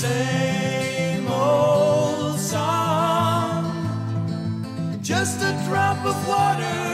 same old song. Just a drop of water.